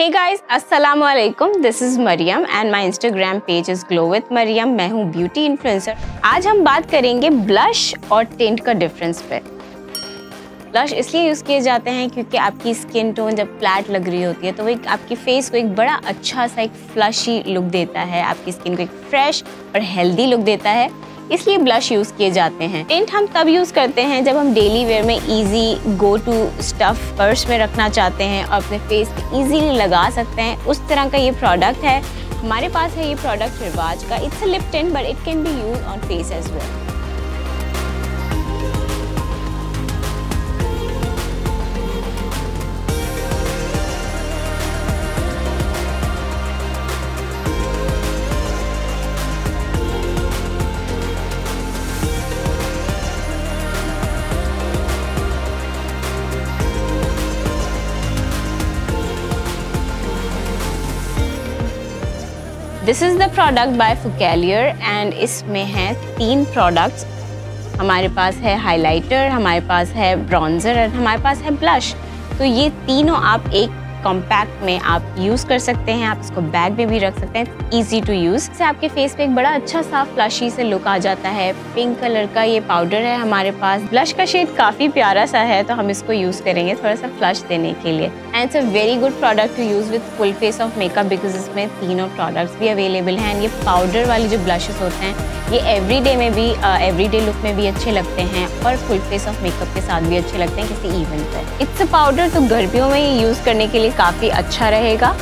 हे guys अस्सलाम वालेकुम this is Maryam and my Instagram page is glow with Maryam मैं हूँ ब्यूटी इन्फ्लुएंसर आज हम बात करेंगे ब्लश और टिंट का डिफरेंस पे। ब्लश इसलिए यूज़ किए जाते हैं क्योंकि आपकी स्किन टोन जब फ्लैट लग रही होती है तो वो एक आपकी फेस को एक बड़ा अच्छा सा एक फ्लशी लुक देता है। आपकी स्किन को एक फ्रेश और हेल्दी लुक देता है। इसलिए ब्लश यूज़ किए जाते हैं। टेंट हम तब यूज़ करते हैं जब हम डेली वेयर में easy go to stuff purse में रखना चाहते हैं और अपने फेस पे ईजीली लगा सकते हैं। उस तरह का ये प्रोडक्ट है। हमारे पास है ये प्रोडक्ट रिवाज का। It's a lip tint but it can be use on face as well this is the product by फुकेलियर and इसमें हैं तीन प्रोडक्ट्स हमारे पास है हाइलाइटर हमारे पास है ब्रॉन्ज़र और हमारे पास है ब्लश तो ये तीनों आप एक कॉम्पैक्ट में आप यूज़ कर सकते हैं, आप इसको बैग में भी रख सकते हैं. इजी टू यूज़ इससे आपके फेस पे एक बड़ा अच्छा सा फ्लशी से लुक आ जाता है. पिंक कलर का ये पाउडर है हमारे पास. ब्लश का शेड काफ़ी प्यारा सा है तो हम इसको यूज़ करेंगे थोड़ा सा फ्लश देने के लिए. And it's a very good product to use with full face of makeup because इसमें तीनों प्रोडक्ट्स भी अवेलेबल हैं एंड ये पाउडर वाले जो ब्लशेस होते हैं, ये एवरी डे में भी एवरी डे लुक में भी अच्छे लगते हैं और फुल फेस ऑफ़ मेकअप के साथ भी अच्छे लगते हैं किसी इवेंट पर इट्स अ पाउडर तो गर्मियों में यूज़ करने के लिए काफ़ी अच्छा रहेगा।